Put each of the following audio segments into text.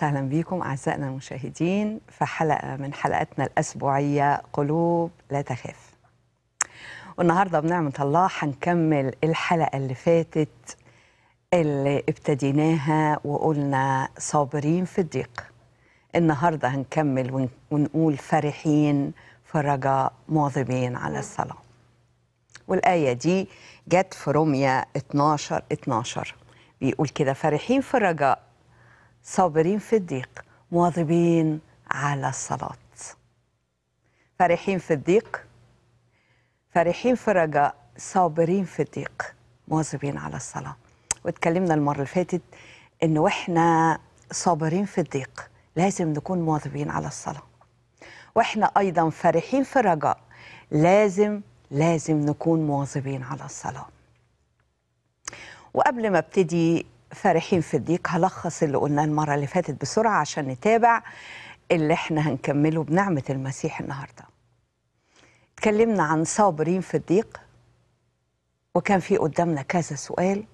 وسهلا بكم أعزائنا المشاهدين في حلقة من حلقاتنا الأسبوعية قلوب لا تخاف. والنهاردة بنعمة الله هنكمل الحلقة اللي فاتت اللي ابتديناها وقلنا صابرين في الضيق. النهارده هنكمل ون- ونقول فرحين في الرجاء مواظبين على الصلاة. والآية دي جت في روميا 12 12 بيقول كده فرحين في الرجاء صابرين في الضيق مواظبين على الصلاة. فرحين في الضيق فرحين في الرجاء صابرين في الضيق مواظبين على الصلاة. واتكلمنا المرة اللي فاتت إن وإحنا صابرين في الضيق لازم نكون مواظبين على الصلاة. وإحنا أيضا فرحين في الرجاء لازم لازم نكون مواظبين على الصلاة. وقبل ما أبتدي فرحين في الضيق. هلخص اللي قلناه المرة اللي فاتت بسرعة عشان نتابع اللي إحنا هنكمله بنعمة المسيح النهارده. اتكلمنا عن صابرين في الضيق وكان في قدامنا كذا سؤال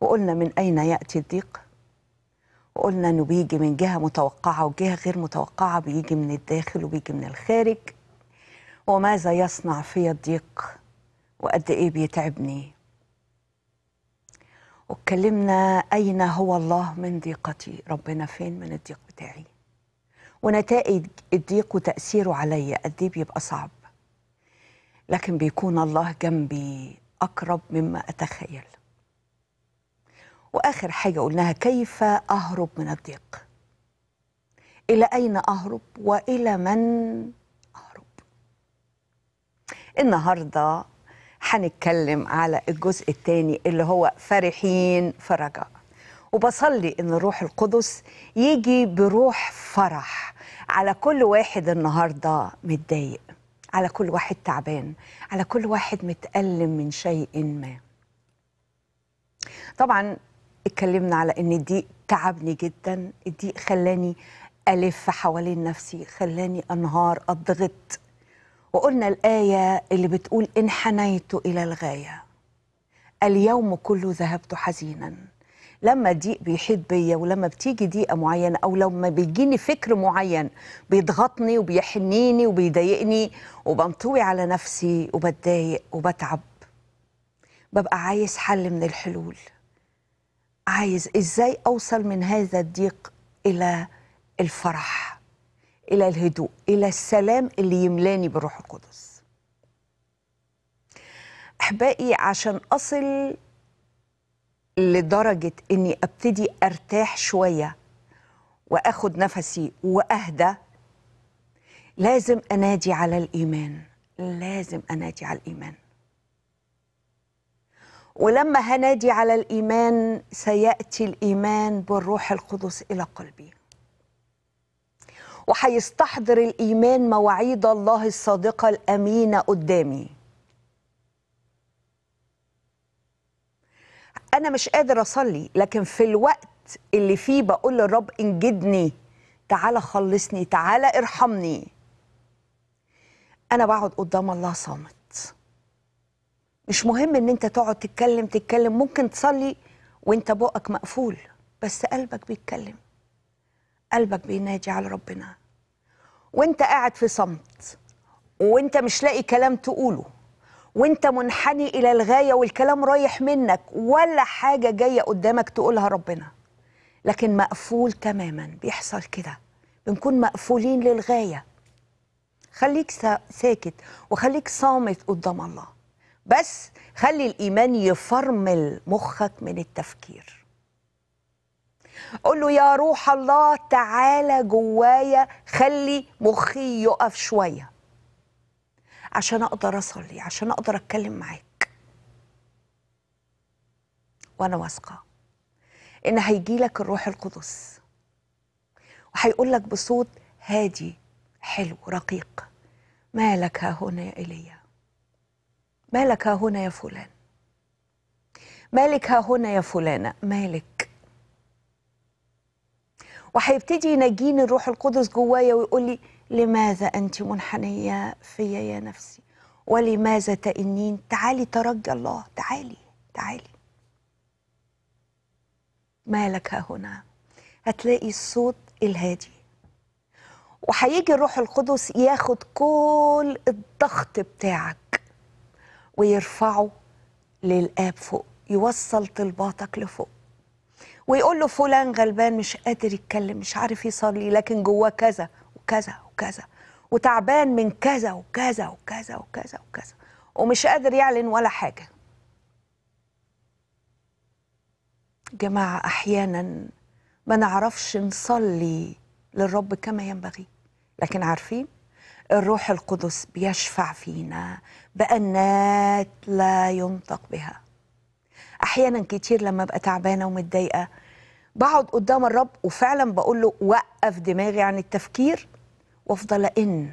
وقلنا من أين يأتي الضيق؟ وقلنا إنه بيجي من جهة متوقعة وجهة غير متوقعة بيجي من الداخل وبيجي من الخارج. وماذا يصنع في الضيق؟ وقد إيه بيتعبني؟ واتكلمنا أين هو الله من ضيقتي ربنا؟ فين من الضيق بتاعي؟ ونتائج الضيق وتاثيره عليا قد إيه بيبقى صعب لكن بيكون الله جنبي أقرب مما أتخيل. وآخر حاجة قلناها كيف أهرب من الضيق؟ إلى أين أهرب وإلى من أهرب؟ النهارده هنتكلم على الجزء الثاني اللي هو فرحين في الرجاء وبصلي إن الروح القدس يجي بروح فرح على كل واحد النهارده متضايق على كل واحد تعبان على كل واحد متألم من شيء ما. طبعا اتكلمنا على إن الضيق تعبني جدا الضيق خلاني ألف حوالين نفسي خلاني أنهار أضغط. وقلنا الآية اللي بتقول إن حنيت إلى الغاية. اليوم كله ذهبت حزينا. لما الضيق بيحيط بيا ولما بتيجي ضيقة معينة أو لما بيجيني فكر معين بيضغطني وبيحنيني وبيضايقني وبنطوي على نفسي وبتضايق وبتعب. ببقى عايز حل من الحلول. عايز إزاي أوصل من هذا الضيق إلى الفرح؟ إلى الهدوء إلى السلام اللي يملاني بالروح القدس. أحبائي عشان أصل لدرجة إني أبتدي أرتاح شوية وأخد نفسي وأهدى لازم أنادي على الإيمان لازم أنادي على الإيمان. ولما هنادي على الإيمان سيأتي الإيمان بالروح القدس إلى قلبي. وهيستحضر الإيمان مواعيد الله الصادقة الامينه قدامي. أنا مش قادر أصلي لكن في الوقت اللي فيه بقول للرب انجدني تعالى خلصني تعالى ارحمني. أنا بقعد قدام الله صامت. مش مهم إن أنت تقعد تتكلم تتكلم ممكن تصلي وأنت بقك مقفول بس قلبك بيتكلم. قلبك بينادي على ربنا. وانت قاعد في صمت وانت مش لاقي كلام تقوله وانت منحني إلى الغاية والكلام رايح منك ولا حاجة جاية قدامك تقولها ربنا. لكن مقفول تماما بيحصل كده. بنكون مقفولين للغاية. خليك سا- ساكت وخليك صامت قدام الله. بس خلي الإيمان يفرمل مخك من التفكير. قول له يا روح الله تعالى جوايا خلي مخي يقف شوية عشان أقدر أصلي عشان أقدر أتكلم معاك. وأنا واثقة إن هيجي لك الروح القدس وهيقول لك بصوت هادي حلو رقيق مالك ها هنا يا ايليا مالك ها هنا يا فلان مالك ها هنا يا فلانة مالك وهيبتدي ينجيني الروح القدس جوايا ويقول لي لماذا أنت منحنية فيا يا نفسي؟ ولماذا تئنين؟ تعالي ترجى الله تعالي تعالي. مالك ها هنا؟ هتلاقي الصوت الهادي. وهيجي الروح القدس ياخد كل الضغط بتاعك ويرفعه للآب فوق يوصل طلباتك لفوق. ويقول له فلان غلبان مش قادر يتكلم مش عارف يصلي لكن جواه كذا وكذا وكذا وتعبان من كذا وكذا وكذا وكذا وكذا ومش قادر يعلن ولا حاجة. جماعة أحيانا ما نعرفش نصلي للرب كما ينبغي لكن عارفين الروح القدس بيشفع فينا بأنات لا ينطق بها. أحيانا كتير لما أبقى تعبانة ومتضايقة بقعد قدام الرب وفعلا بقول له وقف دماغي عن التفكير وأفضل إن.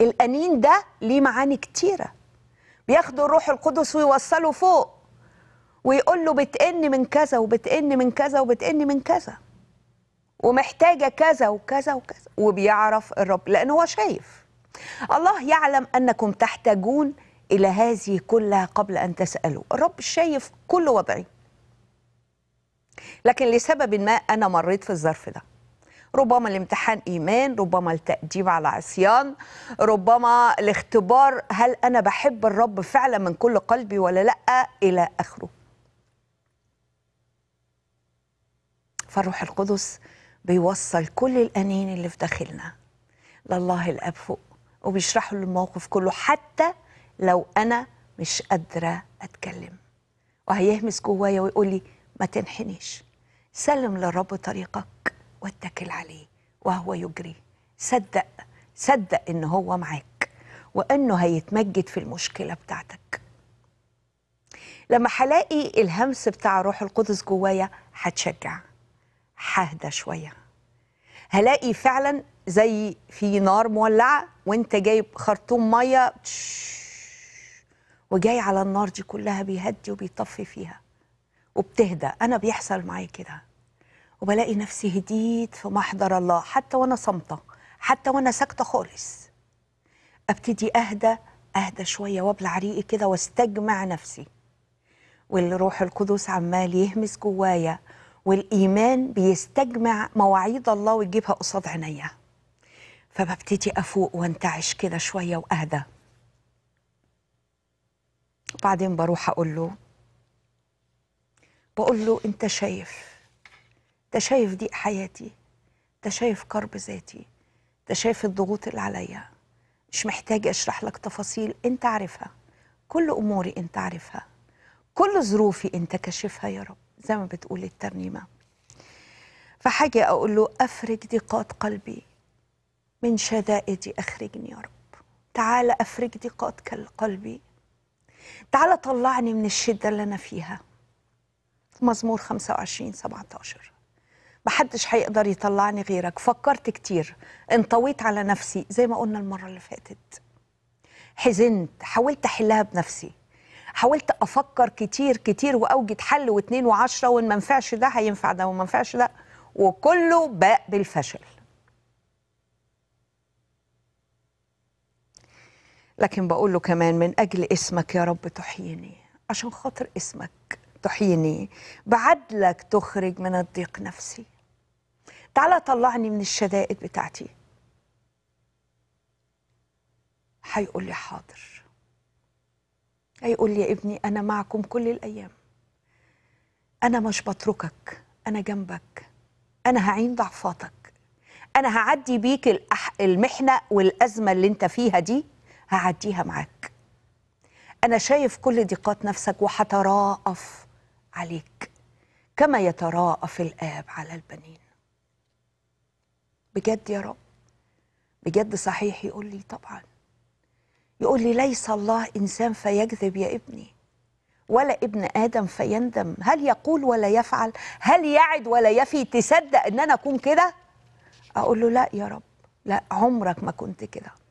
الأنين ده ليه معاني كتيرة. بياخدوا الروح القدس ويوصلوا فوق ويقول له بتئن من كذا وبتئن من كذا وبتئن من كذا. ومحتاجة كذا وكذا وكذا. وبيعرف الرب لأن هو شايف. الله يعلم أنكم تحتاجون إلى هذه كلها قبل أن تسألوا. الرب شايف كل وضعي. لكن لسبب ما أنا مريت في الظرف ده. ربما الامتحان إيمان ربما التاديب على عصيان ربما الاختبار هل أنا بحب الرب فعلا من كل قلبي ولا لأ إلى آخره. فالروح القدس بيوصل كل الأنين اللي في داخلنا. لله الأب فوق. وبيشرح له الموقف كله حتى لو أنا مش قادرة أتكلم. وهيهمس جوايا ويقول لي ما تنحنيش. سلم للرب طريقك واتكل عليه وهو يجري. صدق صدق إن هو معاك وإنه هيتمجد في المشكلة بتاعتك. لما هلاقي الهمس بتاع روح القدس جوايا هتشجع. ههدى شوية. هلاقي فعلا زي في نار مولعة وانت جايب خرطوم مية وجاي على النار دي كلها بيهدي وبيطفي فيها. وبتهدى. أنا بيحصل معايا كده. وبلاقي نفسي هديت في محضر الله حتى وأنا صامتة حتى وأنا ساكتة خالص. أبتدي أهدى أهدى شوية وأبلع ريقي كده واستجمع نفسي. والروح القدس عمال يهمس جوايا والإيمان بيستجمع مواعيد الله ويجيبها قصاد عينيا. فببتدي أفوق وأنتعش كده شوية وأهدى. وبعدين بروح أقول له بقول له أنت شايف أنت شايف ضيق حياتي أنت شايف كرب ذاتي أنت شايف الضغوط اللي عليا مش محتاج أشرح لك تفاصيل أنت عارفها كل أموري أنت عارفها كل ظروفي أنت كشفها يا رب زي ما بتقول الترنيمة. فحاجة أقول له أفرج ضيقات قلبي من شدائدي أخرجني يا رب. تعال أفرج ضيقات قلبي تعال طلعني من الشدة اللي أنا فيها. مزمور 25 17 محدش هيقدر يطلعني غيرك. فكرت كتير. انطويت على نفسي زي ما قلنا المرة اللي فاتت. حزنت. حاولت أحلها بنفسي. حاولت أفكر كتير كتير وأوجد حل واثنين وعشرة وإن ما ينفعش ده هينفع ده وما ينفعش ده. وكله باء بالفشل. لكن بقول له كمان من أجل اسمك يا رب تحييني عشان خاطر اسمك تحييني بعدلك تخرج من الضيق نفسي. تعالى طلعني من الشدائد بتاعتي. هيقول لي حاضر. هيقول لي يا ابني أنا معكم كل الأيام. أنا مش بتركك أنا جنبك. أنا هعين ضعفاتك. أنا هعدي بيك الأح... المحنة والأزمة اللي أنت فيها دي. هعديها معاك. أنا شايف كل ضيقات نفسك وهتراءف عليك كما يتراءف الآب على البنين. بجد يا رب بجد صحيح يقول لي طبعا. يقول لي ليس الله إنسان فيكذب يا ابني ولا ابن آدم فيندم. هل يقول ولا يفعل؟ هل يعد ولا يفي؟ تصدق إن أنا أكون كده؟ أقول له لا يا رب لا عمرك ما كنت كده.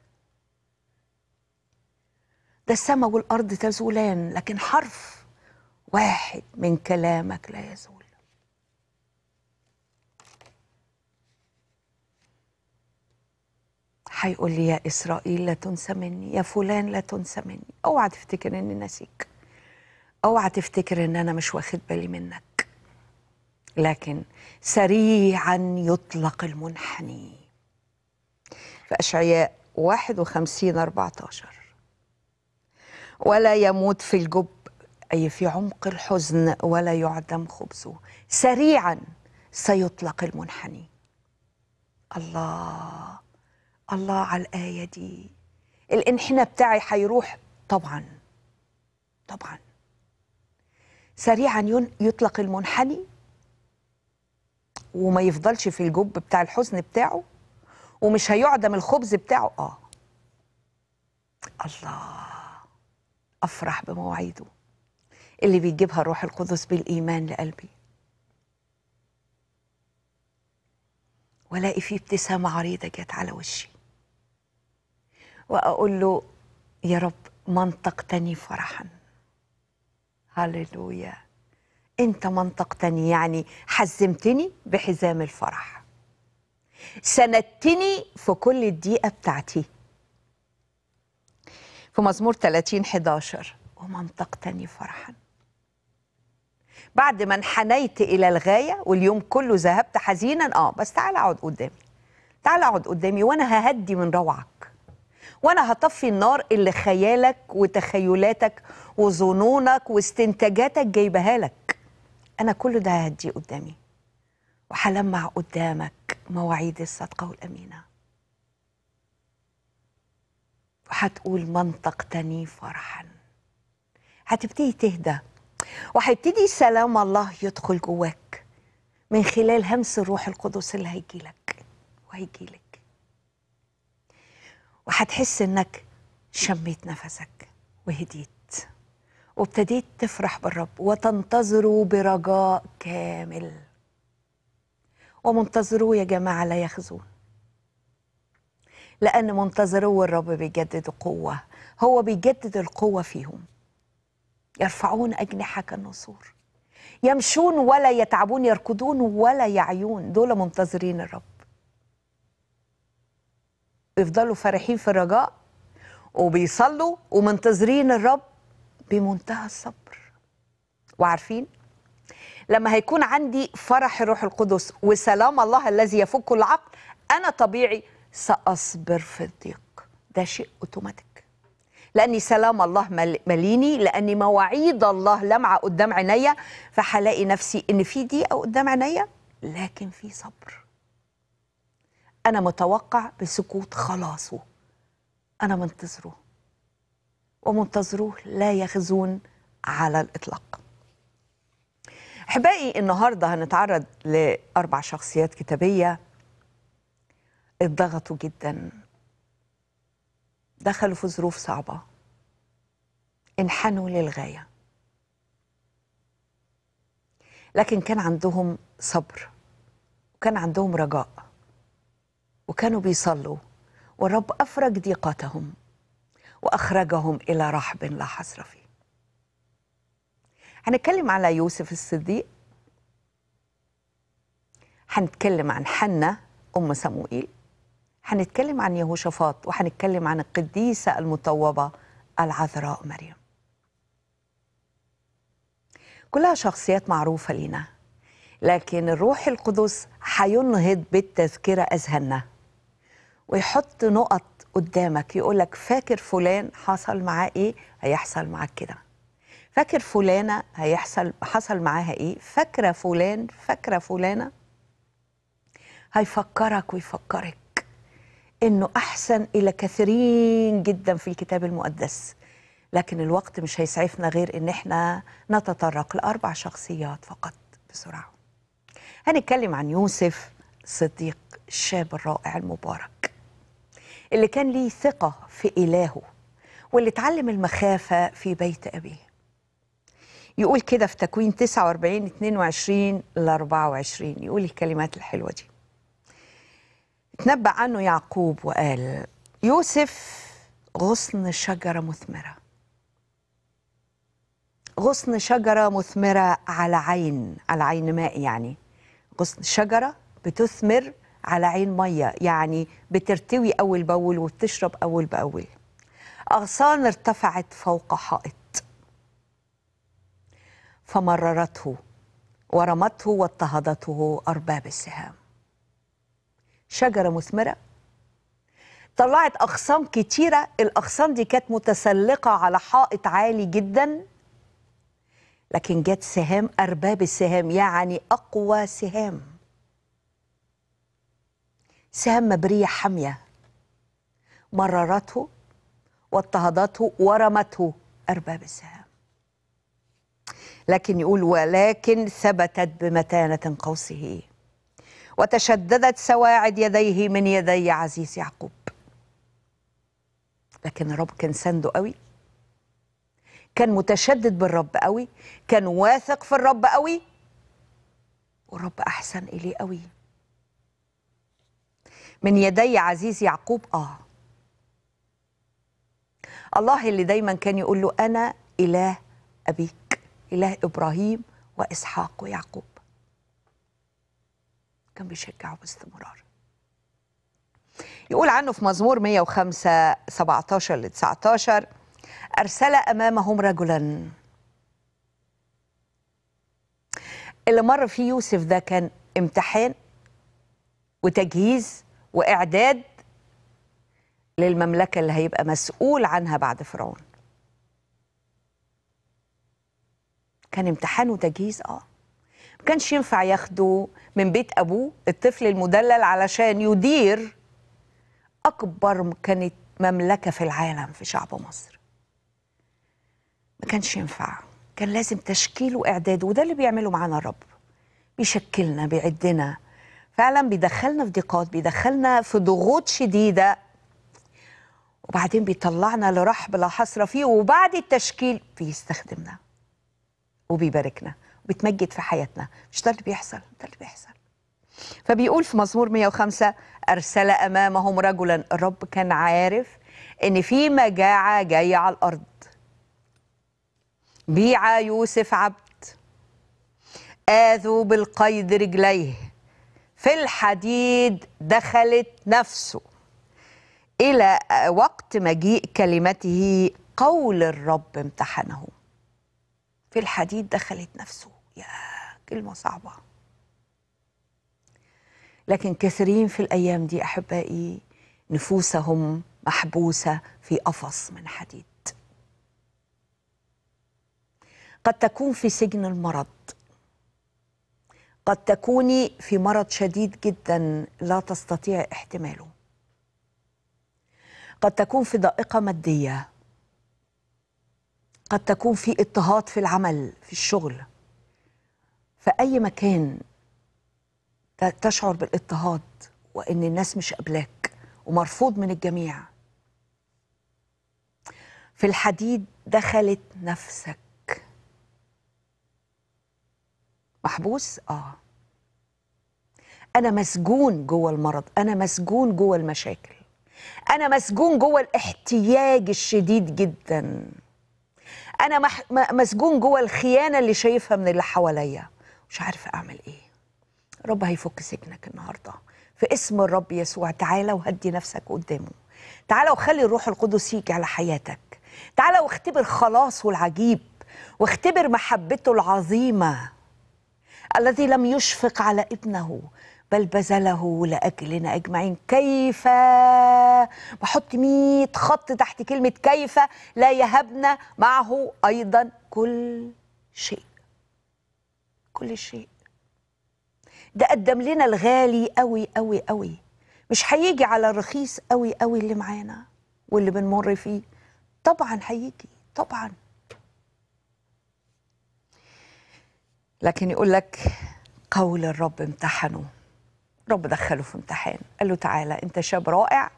ده السماء والأرض تزولان لكن حرف واحد من كلامك لا يزول. هيقول لي يا إسرائيل لا تنسى مني يا فلان لا تنسى مني. أوعى تفتكر إني ناسيك. أوعى تفتكر إن أنا مش واخد بالي منك. لكن سريعا يطلق المنحني. في أشعياء 51 14 ولا يموت في الجب. أي في عمق الحزن ولا يعدم خبزه. سريعا سيطلق المنحني. الله الله على الآية دي. الانحناء بتاعي هيروح طبعا طبعا. سريعا يطلق المنحني وما يفضلش في الجب بتاع الحزن بتاعه ومش هيعدم الخبز بتاعه. آه. الله. أفرح بمواعيده. اللي بيجيبها الروح القدس بالإيمان لقلبي. والاقي فيه ابتسامة عريضة جت على وشي. وأقول له يا رب منطقتني فرحا. هللويا. أنت منطقتني يعني حزمتني بحزام الفرح. سندتني في كل الدقيقة بتاعتي. في مزمور 30 11 ومنطقتني فرحا. بعد ما انحنيت إلى الغاية واليوم كله ذهبت حزينا آه بس تعال أقعد قدامي. تعال أقعد قدامي وأنا ههدي من روعك. وأنا هطفي النار اللي خيالك وتخيلاتك وظنونك واستنتاجاتك جايبها لك. أنا كل ده ههديه قدامي. وهلمع قدامك مواعيد الصدقة والأمينة. وهتقول منطقتني فرحا. هتبتدي تهدى. وهيبتدي سلام الله يدخل جواك. من خلال همس الروح القدس اللي هيجي لك. وهيجي لك. وهتحس إنك شميت نفسك. وهديت. وابتديت تفرح بالرب. وتنتظره برجاء كامل. ومنتظروه يا جماعة لا يخزون. لأن منتظروه الرب بيجدد قوه هو بيجدد القوة فيهم. يرفعون أجنحة كالنسور. يمشون ولا يتعبون يركضون ولا يعيون. دول منتظرين الرب. يفضلوا فرحين في الرجاء وبيصلوا ومنتظرين الرب بمنتهى الصبر. وعارفين لما هيكون عندي فرح الروح القدس وسلام الله الذي يفك العقل أنا طبيعي سأصبر في الضيق. ده شيء أوتوماتيك. لأني سلام الله مليني لأني مواعيد الله لمعة قدام عينيا فهلاقي نفسي إن في دقيقه قدام عينيا لكن في صبر. أنا متوقع بسكوت خلاصه. أنا منتظره. ومنتظروه لا يخزون على الإطلاق. أحبائي النهارده هنتعرض لأربع شخصيات كتابية اتضغطوا جدا. دخلوا في ظروف صعبة. انحنوا للغاية. لكن كان عندهم صبر. وكان عندهم رجاء. وكانوا بيصلوا. والرب أفرج ضيقتهم وأخرجهم إلى رحب لا حصر فيه. هنتكلم على يوسف الصديق. هنتكلم عن حنة أم صموئيل هنتكلم عن يهوشافاط وهنتكلم عن القديسة المطوبة العذراء مريم. كلها شخصيات معروفة لينا لكن الروح القدس هينهض بالتذكرة أذهاننا. ويحط نقط قدامك يقولك فاكر فلان حصل معاه إيه؟ هيحصل معاك كده. فاكر فلانة هيحصل حصل معاها إيه؟ فاكرة فلان فاكرة فلانة. هيفكرك ويفكرك. إنه أحسن إلى كثيرين جدا في الكتاب المقدس. لكن الوقت مش هيسعفنا غير إن إحنا نتطرق لأربع شخصيات فقط بسرعة. هنتكلم عن يوسف صديق الشاب الرائع المبارك اللي كان ليه ثقة في إلهه واللي اتعلم المخافة في بيت أبيه. يقول كده في تكوين 49 22 ل 24 يقول الكلمات الحلوة دي. تنبأ عنه يعقوب وقال يوسف غصن شجرة مثمرة. غصن شجرة مثمرة على عين على عين ماء يعني. غصن شجرة بتثمر على عين مية يعني بترتوي أول بأول وبتشرب أول بأول. أغصان ارتفعت فوق حائط فمررته ورمته واضطهدته أرباب السهام. شجرة مثمرة. طلعت أغصان كتيرة. الأغصان دي كانت متسلقة على حائط عالي جدا. لكن جت سهام أرباب السهام يعني أقوى سهام. سهام مبرية حامية. مررته واضطهدته ورمته. أرباب السهام. لكن يقول ولكن ثبتت بمتانة قوسه. وتشددت سواعد يديه من يدي عزيز يعقوب. لكن الرب كان سنده قوي كان متشدد بالرب قوي كان واثق في الرب قوي والرب أحسن إليه قوي. من يدي عزيز يعقوب آه. الله اللي دايما كان يقول له أنا إله أبيك إله إبراهيم وإسحاق ويعقوب. كان بيشجعه باستمرار. يقول عنه في مزمور 105 17 ل 19 أرسل أمامهم رجلا. اللي مر فيه يوسف ده كان امتحان وتجهيز وإعداد للمملكة اللي هيبقى مسؤول عنها بعد فرعون. كان امتحان وتجهيز آه. كانش ينفع ياخده من بيت أبوه الطفل المدلل علشان يدير أكبر كانت مملكة في العالم في شعب مصر. ما كانش ينفع. كان لازم تشكيل وإعداد وده اللي بيعمله معانا الرب. بيشكلنا بيعدنا. فعلا بيدخلنا في ضيقات بيدخلنا في ضغوط شديدة. وبعدين بيطلعنا لرحب لا حصر فيه وبعد التشكيل بيستخدمنا وبيباركنا. وبيتمجد في حياتنا. مش ده اللي بيحصل ده اللي بيحصل. فبيقول في مزمور 105 أرسل أمامهم رجلا. الرب كان عارف إن في مجاعة جاية على الأرض. بيع يوسف عبد. آذوا بالقيد رجليه. في الحديد دخلت نفسه. إلى وقت مجيء كلمته قول الرب امتحنه. في الحديد دخلت نفسه. يا كلمة صعبة. لكن كثيرين في الأيام دي أحبائي نفوسهم محبوسة في قفص من حديد. قد تكون في سجن المرض. قد تكوني في مرض شديد جدا لا تستطيع احتماله. قد تكون في ضائقة مادية. قد تكون في اضطهاد في العمل في الشغل. في أي مكان تشعر بالاضطهاد وإن الناس مش قبلاك ومرفوض من الجميع. في الحديد دخلت نفسك. محبوس؟ آه. أنا مسجون جوه المرض أنا مسجون جوه المشاكل. أنا مسجون جوه الاحتياج الشديد جدا. أنا. مسجون جوه الخيانة اللي شايفها من اللي حواليا. مش عارفة أعمل إيه. رب هيفك سجنك النهارده. في اسم الرب يسوع تعالى وهدي نفسك قدامه. تعالى وخلي الروح القدس يجي على حياتك. تعالى واختبر خلاصه العجيب. واختبر محبته العظيمة الذي لم يشفق على ابنه. بل بذله لأجلنا أجمعين. كيف؟ بحط 100 خط تحت كلمة كيف؟ لا يهبنا معه أيضا كل شيء. كل شيء. ده قدم لنا الغالي قوي قوي قوي مش هيجي على الرخيص قوي قوي اللي معانا واللي بنمر فيه. طبعا هيجي طبعا. لكن يقول لك قول الرب امتحنه. رب دخله في امتحان. قال له تعالى انت شاب رائع.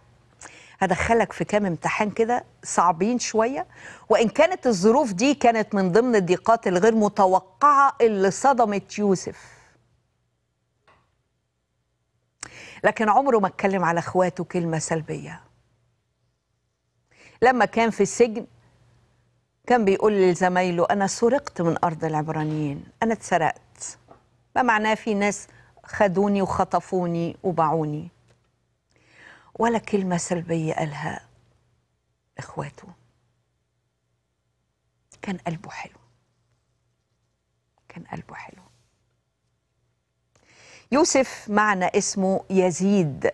هدخلك في كام امتحان كده صعبين شوية. وإن كانت الظروف دي كانت من ضمن الضيقات الغير متوقعة اللي صدمت يوسف. لكن عمره ما اتكلم على اخواته كلمة سلبية. لما كان في السجن كان بيقول لزمايله أنا سرقت من أرض العبرانيين أنا اتسرقت. ما معناه في ناس خدوني وخطفوني وباعوني. ولا كلمة سلبية قالها إخواته. كان قلبه حلو. كان قلبه حلو. يوسف معنى اسمه يزيد.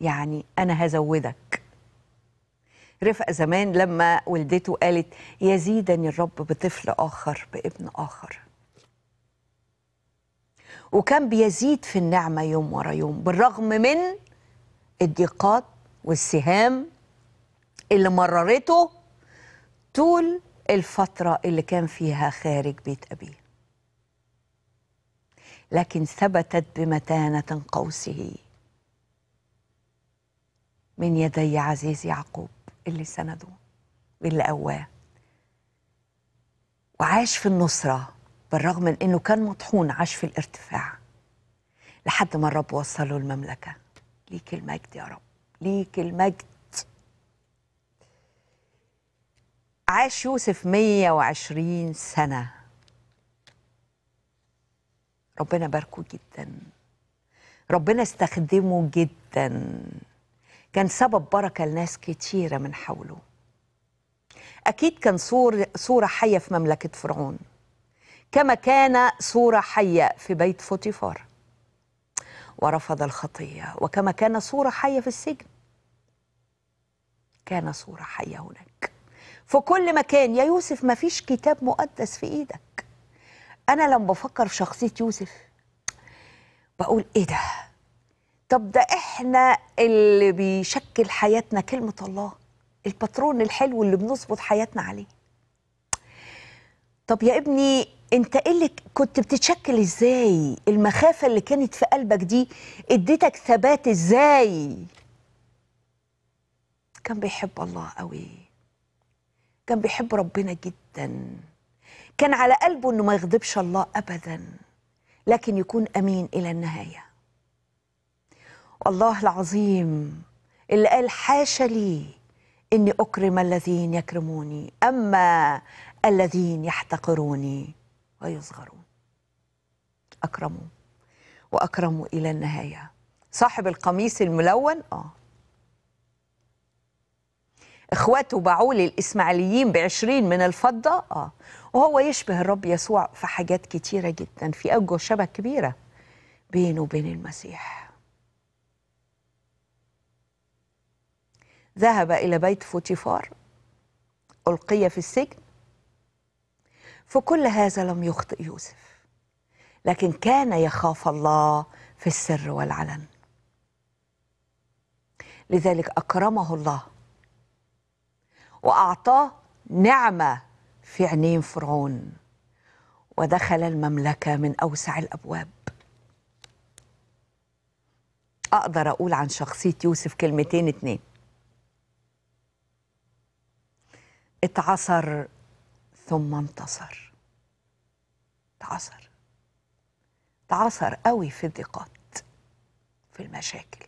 يعني أنا هزودك. رفقة زمان لما والدته قالت يزيدني الرب بطفل آخر بابن آخر. وكان بيزيد في النعمة يوم ورا يوم بالرغم من الضيقات والسهام اللي مررته طول الفترة اللي كان فيها خارج بيت أبيه. لكن ثبتت بمتانة قوسه من يدي عزيز يعقوب اللي سنده واللي قواه وعاش في النصرة. بالرغم من إنه كان مطحون عاش في الارتفاع. لحد ما الرب وصله المملكة. ليك المجد يا رب. ليك المجد. عاش يوسف 120 سنة. ربنا باركه جدا. ربنا استخدمه جدا. كان سبب بركة لناس كتيرة من حوله. أكيد كان صور صورة حية في مملكة فرعون. كما كان صورة حية في بيت فوتيفار. ورفض الخطية وكما كان صورة حية في السجن. كان صورة حية هناك. في كل مكان يا يوسف ما فيش كتاب مقدس في إيدك. أنا لما بفكر في شخصية يوسف. بقول إيه ده؟ طب ده إحنا اللي بيشكل حياتنا كلمة الله. الباترون الحلو اللي بنظبط حياتنا عليه. طب يا ابني انت إيه اللي كنت بتتشكل إزاي؟ المخافة اللي كانت في قلبك دي اديتك ثبات إزاي؟ كان بيحب الله قوي. كان بيحب ربنا جدا. كان على قلبه إنه ما يغضبش الله ابدا لكن يكون أمين إلى النهاية. والله العظيم اللي قال حاشا لي إني أكرم الذين يكرموني أما الذين يحتقروني. ويصغرون. اكرموا وأكرموا إلى النهاية. صاحب القميص الملون آه. إخواته باعوا لي الاسماعيليين بعشرين من الفضة آه. وهو يشبه الرب يسوع في حاجات كتيرة جدا في أوجه شبه كبيرة بينه وبين المسيح. ذهب إلى بيت فوتيفار ألقي في السجن في كل هذا لم يخطئ يوسف لكن كان يخاف الله في السر والعلن. لذلك أكرمه الله وأعطاه نعمة في عينين فرعون ودخل المملكة من أوسع الأبواب. أقدر أقول عن شخصية يوسف كلمتين اتنين. اتعصر ثم انتصر. اتعصر اتعصر قوي في الضيقات في المشاكل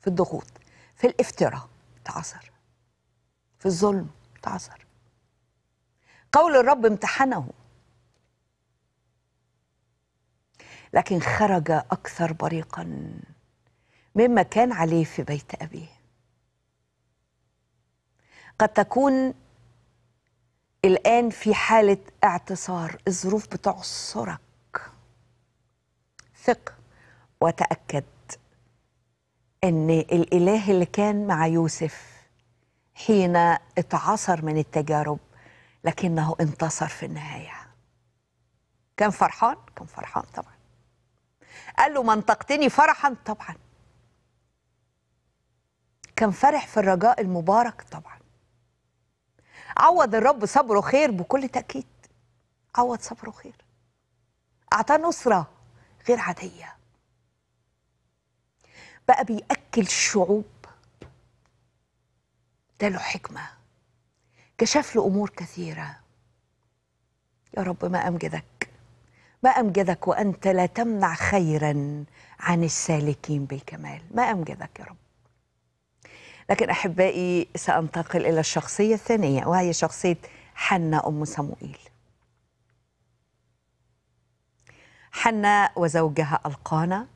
في الضغوط في الافتراء اتعصر في الظلم اتعصر قول الرب امتحنه. لكن خرج أكثر بريقا مما كان عليه في بيت أبيه. قد تكون الآن في حالة اعتصار الظروف بتعصرك. ثق وتأكد إن الإله اللي كان مع يوسف حين اتعصر من التجارب لكنه انتصر في النهاية. كان فرحان؟ كان فرحان طبعا. قال له منطقتني فرحا طبعا. كان فرح في الرجاء المبارك طبعا. عوض الرب صبره خير بكل تأكيد. عوض صبره خير. أعطاه نصرة غير عادية. بقى بيأكل الشعوب. ده له حكمة. كشف له أمور كثيرة. يا رب ما أمجدك. ما أمجدك وأنت لا تمنع خيرا عن السالكين بالكمال. ما أمجدك يا رب. لكن أحبائي سأنتقل إلى الشخصية الثانية وهي شخصية حنا أم صموئيل حنا وزوجها ألقانا.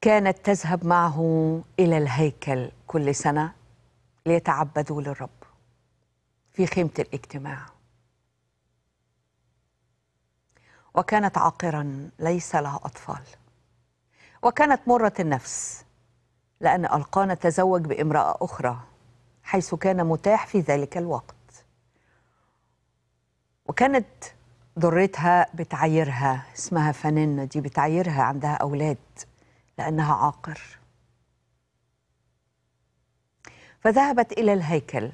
كانت تذهب معه إلى الهيكل كل سنة ليتعبدوا للرب في خيمة الاجتماع. وكانت عاقرا ليس لها أطفال. وكانت مرة النفس لأن ألقانا تزوج بامرأة أخرى حيث كان متاح في ذلك الوقت. وكانت ضرتها بتعايرها اسمها فنانة دي بتعايرها عندها أولاد لأنها عاقر. فذهبت إلى الهيكل.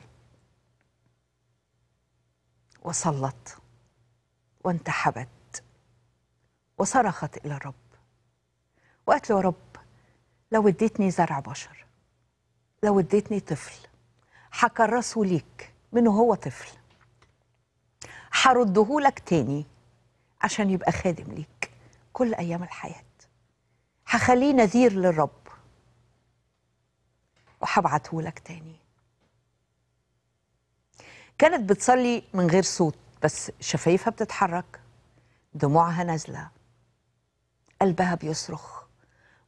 وصلت وانتحبت وصرخت إلى الرب. وقالت له يا رب. لو اديتني زرع بشر لو اديتني طفل هكرسه ليك منه هو طفل. هرده لك تاني عشان يبقى خادم ليك كل أيام الحياة. هخليه نذير للرب وهبعته لك تاني. كانت بتصلي من غير صوت بس شفايفها بتتحرك دموعها نازلة قلبها بيصرخ.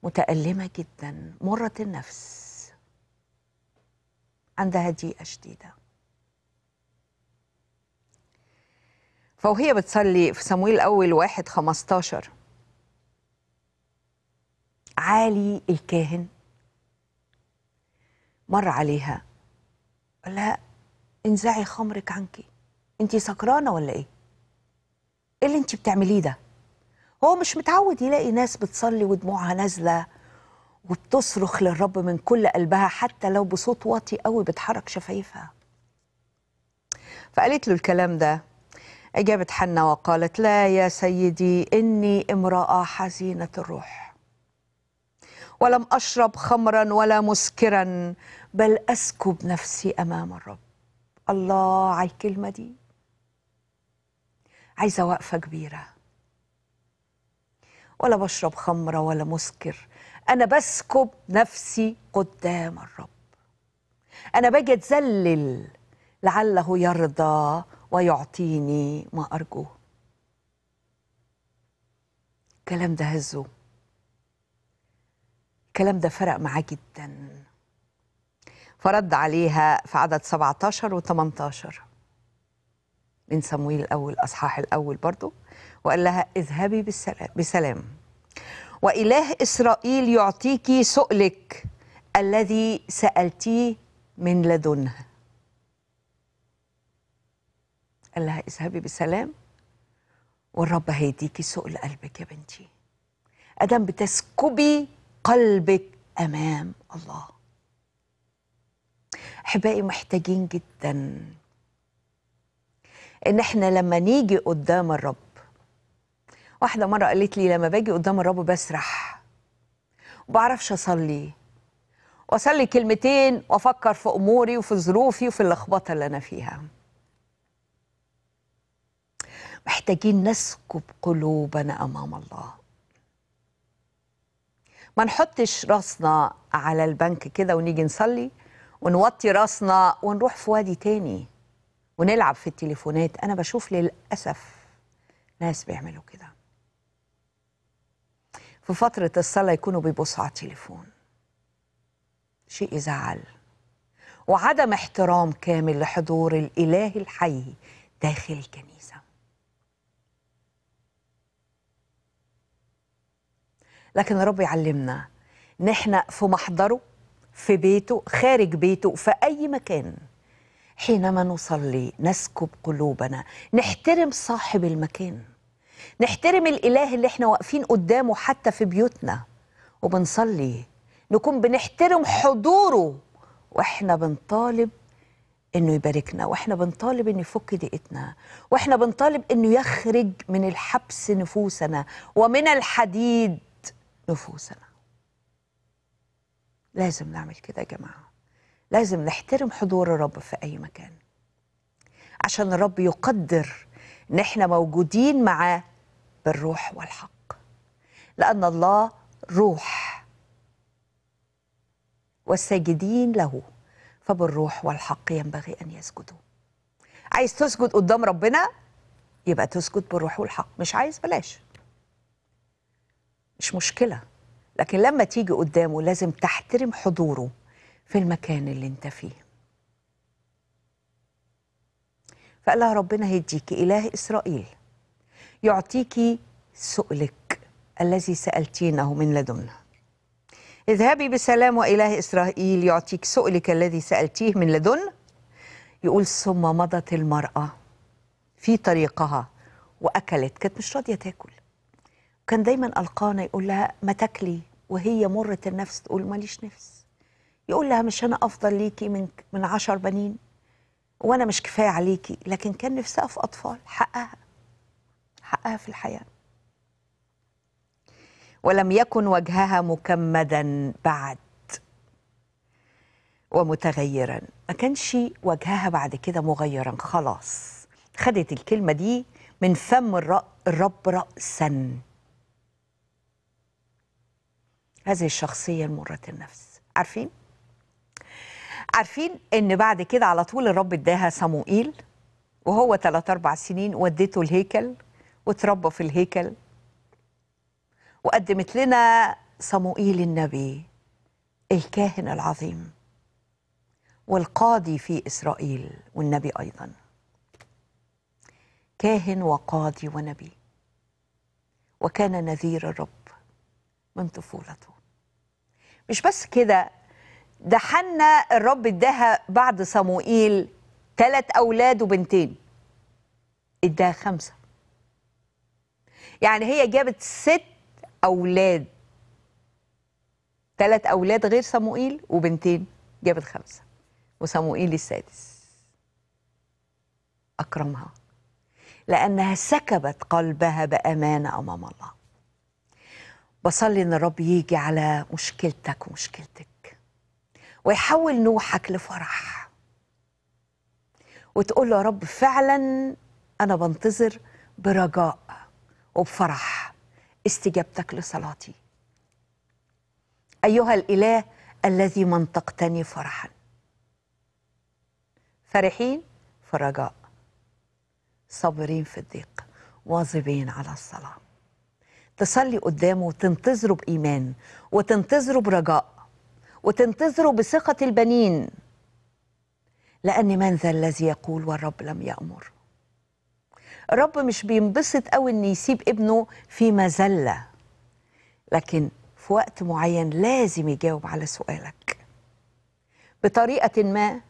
متألمة جدا مرة النفس عندها ضيقة شديدة. فوهي بتصلي في صمويل الأول واحد خمستاشر. عالي الكاهن. مر عليها. قال لها انزعي خمرك عنك. انت سكرانة ولا إيه؟ إيه اللي انت بتعمليه ده؟ هو مش متعود يلاقي ناس بتصلي ودموعها نازلة وبتصرخ للرب من كل قلبها حتى لو بصوت واطي قوي بتحرك شفايفها. فقالت له الكلام ده أجابت حنا وقالت لا يا سيدي إني امرأة حزينة الروح. ولم أشرب خمرا ولا مسكرا بل أسكب نفسي أمام الرب. الله على الكلمة دي. عايزة وقفة كبيرة. ولا بشرب خمرة ولا مسكر. أنا بسكب نفسي قدام الرب. أنا باجي أتذلل لعله يرضى ويعطيني ما أرجوه. الكلام ده هزه الكلام ده فرق معاه جدا. فرد عليها في عدد 17 و 18 من صمويل الأول الأصحاح الأول برضو وقال لها اذهبي بالسلام بسلام. وإله إسرائيل يعطيك سؤلك الذي سألتيه من لدنه. قال لها اذهبي بسلام والرب هيديكي سؤل قلبك يا بنتي. أدم بتسكبي قلبك أمام الله. أحبائي محتاجين جدا إن إحنا لما نيجي قدام الرب. واحدة مرة قالت لي لما باجي قدام الرب بسرح. وبعرفش أصلي. وأصلي كلمتين وأفكر في أموري وفي ظروفي وفي اللخبطة اللي أنا فيها. محتاجين نسكب قلوبنا أمام الله. ما نحطش راسنا على البنك كده ونيجي نصلي ونوطي راسنا ونروح في وادي تاني. ونلعب في التليفونات. أنا بشوف للأسف ناس بيعملوا كده. في فترة الصلاة يكونوا بيبصوا على التليفون. شيء يزعل. وعدم احترام كامل لحضور الإله الحي داخل الكنيسة. لكن الرب يعلمنا ان إحنا في محضره في بيته خارج بيته في أي مكان حينما نصلي نسكب قلوبنا نحترم صاحب المكان نحترم الإله اللي إحنا واقفين قدامه حتى في بيوتنا وبنصلي. نكون بنحترم حضوره وإحنا بنطالب إنه يباركنا وإحنا بنطالب إنه يفك ضيقتنا وإحنا بنطالب إنه يخرج من الحبس نفوسنا ومن الحديد نفوسنا. لازم نعمل كده يا جماعة. لازم نحترم حضور الرب في أي مكان. عشان الرب يقدر ان إحنا موجودين معاه بالروح والحق. لأن الله روح والساجدين له فبالروح والحق ينبغي أن يسجدوا. عايز تسجد قدام ربنا؟ يبقى تسجد بالروح والحق. مش عايز؟ بلاش. مش مشكلة. لكن لما تيجي قدامه لازم تحترم حضوره. في المكان اللي انت فيه. فقال لها ربنا هيديكي إله إسرائيل يعطيك سؤلك الذي سألتينه من لدنه. اذهبي بسلام وإله إسرائيل يعطيك سؤلك الذي سألتيه من لدن. يقول ثم مضت المرأة في طريقها وأكلت. كانت مش راضية تاكل. كان دايما ألقانا يقول لها ما تاكلي؟ وهي مرة النفس تقول ماليش نفس. يقول لها مش أنا أفضل ليكي من من عشر بنين؟ وأنا مش كفاية عليكي لكن كان نفسها في أطفال حقها حقها في الحياة. ولم يكن وجهها مكمدا بعد ومتغيرا. ما كانش وجهها بعد كده مغيرا خلاص. خدت الكلمة دي من فم الر- الرب رأسا. هذه الشخصية المرة النفس. عارفين؟ عارفين إن بعد كده على طول الرب اداها صموئيل وهو ثلاث أربع سنين وديته الهيكل وتربى في الهيكل وقدمت لنا صموئيل النبي الكاهن العظيم والقاضي في إسرائيل والنبي أيضا. كاهن وقاضي ونبي وكان نذير الرب من طفولته. مش بس كده ده حنا الرب اداها بعد صموئيل ثلاث أولاد وبنتين. اداها خمسة. يعني هي جابت ست أولاد. ثلاث أولاد غير صموئيل وبنتين جابت خمسة. وصموئيل السادس. أكرمها. لأنها سكبت قلبها بأمانة أمام الله. بصلي إن الرب يجي على مشكلتك ومشكلتك. ويحول نوحك لفرح. وتقول له يا رب فعلا أنا بنتظر برجاء وبفرح استجابتك لصلاتي. أيها الإله الذي منطقتني فرحا. فرحين في الرجاء صابرين في الضيق واظبين على الصلاة. تصلي قدامه وتنتظره بإيمان وتنتظره برجاء وتنتظره بثقة البنين. لأن من ذا الذي يقول والرب لم يأمر؟ الرب مش بينبسط قوي ان يسيب ابنه في مذله لكن في وقت معين لازم يجاوب على سؤالك. بطريقة ما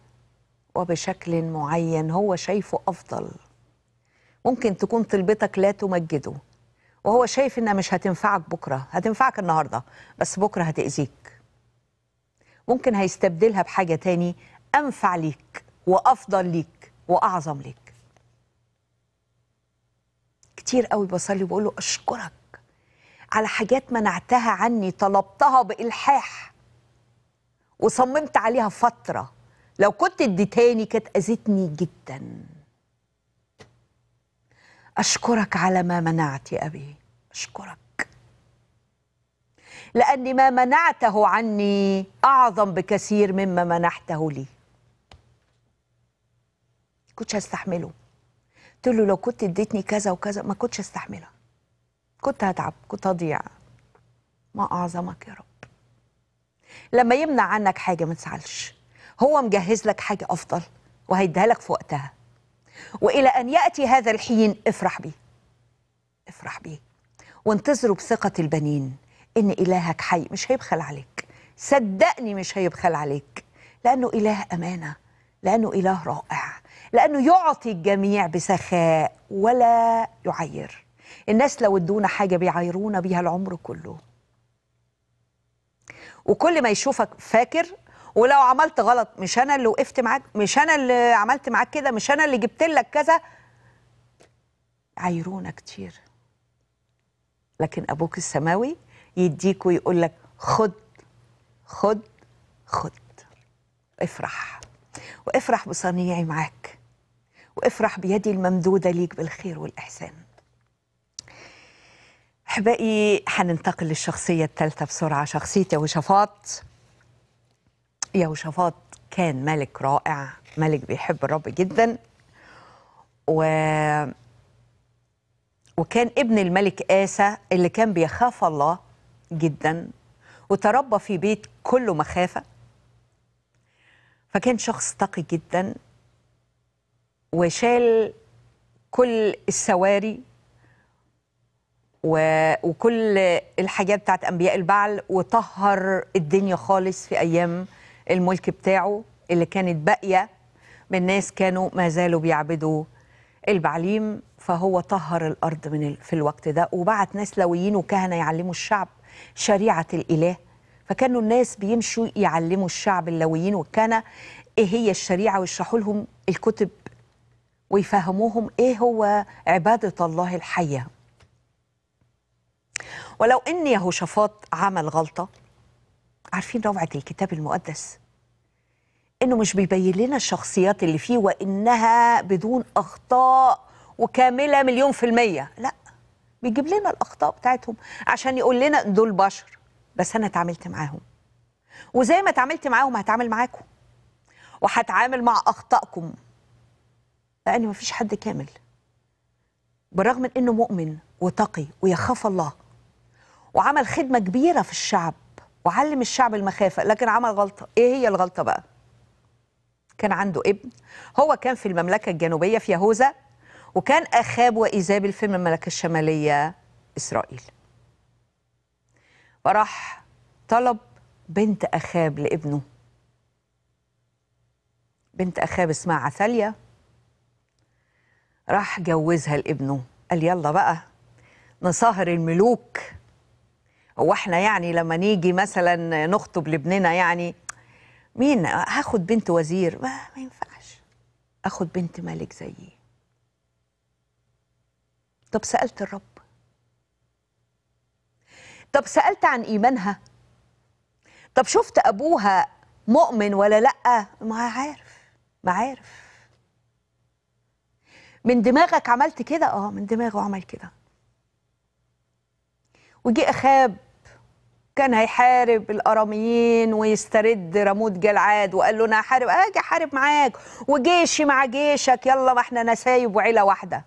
وبشكل معين هو شايفه أفضل. ممكن تكون طلبتك لا تمجده وهو شايف إنها مش هتنفعك بكرة هتنفعك النهارده بس بكرة هتأذيك. ممكن هيستبدلها بحاجة تاني أنفع ليك وأفضل ليك وأعظم ليك. كتير قوي بصلي وبقول له أشكرك على حاجات منعتها عني طلبتها بإلحاح وصممت عليها فترة. لو كنت اديتاني كانت اذتني جدا. أشكرك على ما منعت يا أبي. أشكرك. لأن ما منعته عني أعظم بكثير مما منحته لي. كنتش هستحمله. قلت له لو كنت اديتني كذا وكذا ما كنتش استحملها كنت هتعب كنت هضيع. ما أعظمك يا رب. لما يمنع عنك حاجة ما تزعلش. هو مجهز لك حاجة أفضل وهيديها لك في وقتها. وإلى أن يأتي هذا الحين افرح بيه. افرح بيه. وانتظروا بثقة البنين. إن إلهك حي مش هيبخل عليك. صدقني مش هيبخل عليك. لأنه إله أمانة لأنه إله رائع لأنه يعطي الجميع بسخاء ولا يعير. الناس لو ادونا حاجة بيعايرونا بيها العمر كله. وكل ما يشوفك فاكر ولو عملت غلط مش أنا اللي وقفت معاك مش أنا اللي عملت معاك كده مش أنا اللي جبت لك كذا عايرونا كتير. لكن أبوك السماوي يديك ويقول لك خد خد خد. افرح. وافرح بصنيعي معاك. وافرح بيدي الممدودة ليك بالخير والإحسان. أحبائي هننتقل للشخصية الثالثة بسرعة. شخصية يهوشافاط يهوشافاط كان ملك رائع ملك بيحب الرب جدا. و وكان ابن الملك آسى اللي كان بيخاف الله جدا وتربى في بيت كله مخافة فكان شخص تقي جدا وشال كل السواري. وكل الحاجات بتاعت أنبياء البعل وطهر الدنيا خالص في أيام الملك بتاعه اللي كانت باقية من ناس كانوا ما زالوا بيعبدوا البعليم فهو طهر الأرض من. في الوقت ده وبعت ناس لويين وكهنة يعلموا الشعب شريعة الإله. فكانوا الناس بيمشوا يعلموا الشعب اللويين والكهنه إيه هي الشريعة ويشرحوا لهم الكتب ويفهموهم إيه هو عبادة الله الحية. ولو إن يهوشافاط عمل غلطة عارفين روعة الكتاب المقدس؟ إنه مش بيبين لنا الشخصيات اللي فيه وإنها بدون أخطاء وكاملة مليون في المية. لا بيجيب لنا الأخطاء بتاعتهم عشان يقول لنا دول بشر بس أنا اتعاملت معاهم. وزي ما اتعاملت معاهم هتعامل معاكم. وهتعامل مع أخطائكم. لأن مفيش حد كامل. بالرغم من إنه مؤمن وتقي ويخاف الله. وعمل خدمة كبيرة في الشعب. وعلم الشعب المخافة. لكن عمل غلطة. إيه هي الغلطة بقى؟ كان عنده ابن. هو كان في المملكة الجنوبية في يهوذا. وكان أخاب وايزابل في المملكه الشمالية إسرائيل. فراح طلب بنت أخاب لابنه. بنت أخاب اسمها عثاليا راح جوزها لابنه. قال يلا بقى نصهر الملوك. هو إحنا يعني لما نيجي مثلا نخطب لابننا يعني مين؟ هاخد بنت وزير. ما, ما ينفعش. أخد بنت ملك زيي. طب سألت الرب. طب سألت عن إيمانها. طب شفت أبوها مؤمن ولا لأ؟ ما عارف ما عارف. من دماغك عملت كده؟ آه من دماغه عمل كده. وجي أخاب كان هيحارب الأراميين ويسترد رموت جلعاد وقال له أنا هحارب آجي أحارب معاك. وجيشي مع جيشك يلا ما إحنا نسايب وعيلة واحدة.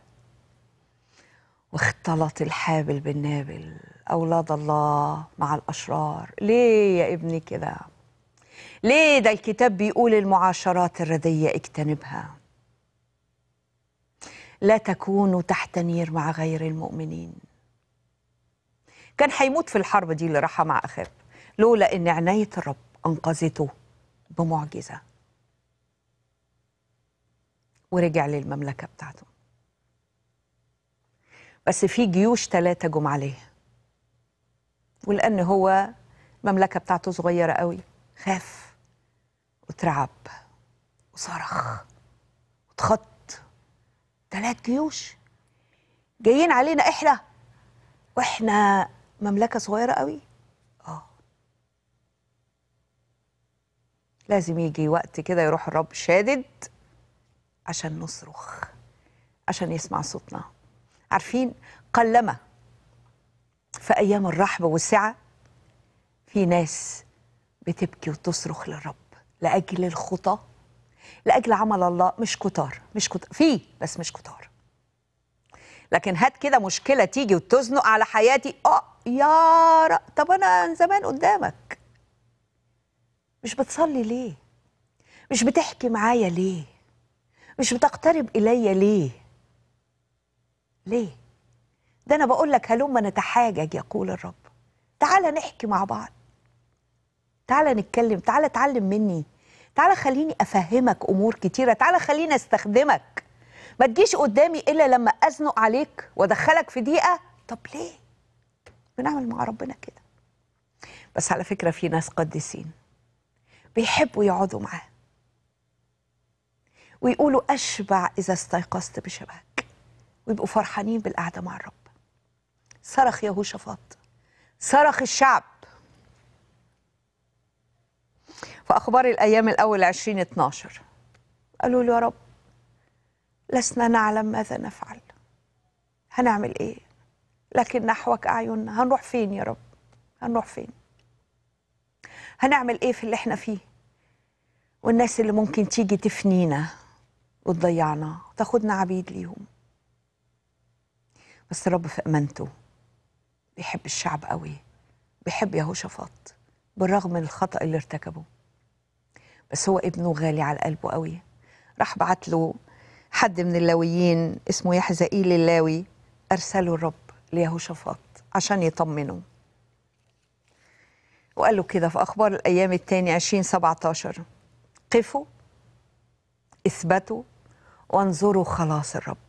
واختلط الحابل بالنابل. أولاد الله مع الأشرار. ليه يا ابني كده؟ ليه ده الكتاب بيقول المعاشرات الرديه اجتنبها؟ لا تكونوا تحت نير مع غير المؤمنين. كان هيموت في الحرب دي اللي راحها مع أخاب. لولا إن عناية الرب أنقذته بمعجزة. ورجع للمملكة بتاعته. بس في جيوش ثلاثة جم عليه. ولان هو المملكه بتاعته صغيرة قوي. خاف وترعب وصرخ واتخض. ثلاث جيوش جايين علينا إحنا. وإحنا مملكة صغيرة قوي. آه. لازم يجي وقت كده يروح الرب شادد عشان نصرخ عشان يسمع صوتنا. عارفين قلما في أيام الرحب والسعة في ناس بتبكي وتصرخ للرب لأجل الخطى لأجل عمل الله. مش كتار مش كتار في بس مش كتار. لكن هات كده مشكلة تيجي وتزنق على حياتي. آه يا رب. طب أنا من زمان قدامك. مش بتصلي ليه؟ مش بتحكي معايا ليه؟ مش بتقترب الي ليه؟ ليه؟ ده أنا بقول لك هلما نتحاجج يقول الرب. تعالى نحكي مع بعض. تعالى نتكلم تعالى اتعلم مني. تعالى خليني أفهمك أمور كتيرة. تعالى خليني أستخدمك. ما تجيش قدامي إلا لما أزنق عليك وأدخلك في دقيقة. طب ليه؟ بنعمل مع ربنا كده. بس على فكرة في ناس قديسين بيحبوا يقعدوا معاه ويقولوا أشبع إذا استيقظت بشبهك. ويبقوا فرحانين بالقعدة مع الرب. صرخ يهوشافاط. صرخ الشعب. في أخبار الأيام الأول 2012 قالوا له يا رب لسنا نعلم ماذا نفعل. هنعمل إيه؟ لكن نحوك أعيننا. هنروح فين يا رب؟ هنروح فين؟ هنعمل إيه في اللي إحنا فيه؟ والناس اللي ممكن تيجي تفنينا وتضيعنا وتاخدنا عبيد ليهم. بس الرب في أمانته. بيحب الشعب قوي. بيحب يهوشافاط. بالرغم من الخطأ اللي ارتكبه. بس هو ابنه غالي على قلبه قوي. راح بعت له حد من اللاويين اسمه يحزائيل اللاوي أرسله الرب ليهوشافاط عشان يطمنه. وقال له كده في أخبار الأيام التاني 20 17 قفوا اثبتوا وانظروا خلاص الرب.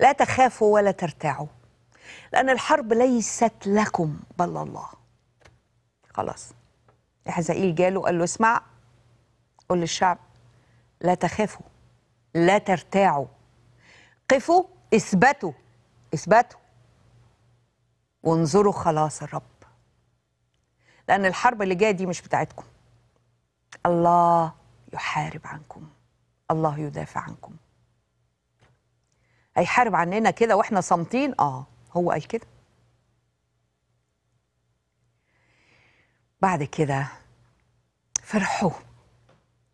لا تخافوا ولا ترتاعوا لأن الحرب ليست لكم بل الله. خلاص. حزائيل جاله قال له اسمع قل للشعب لا تخافوا لا ترتاعوا. قفوا اثبتوا اثبتوا. وانظروا خلاص الرب. لأن الحرب اللي جاية دي مش بتاعتكم. الله يحارب عنكم. الله يدافع عنكم. هيحارب عننا كده وإحنا صامتين؟ آه هو قال كده. بعد كده فرحوا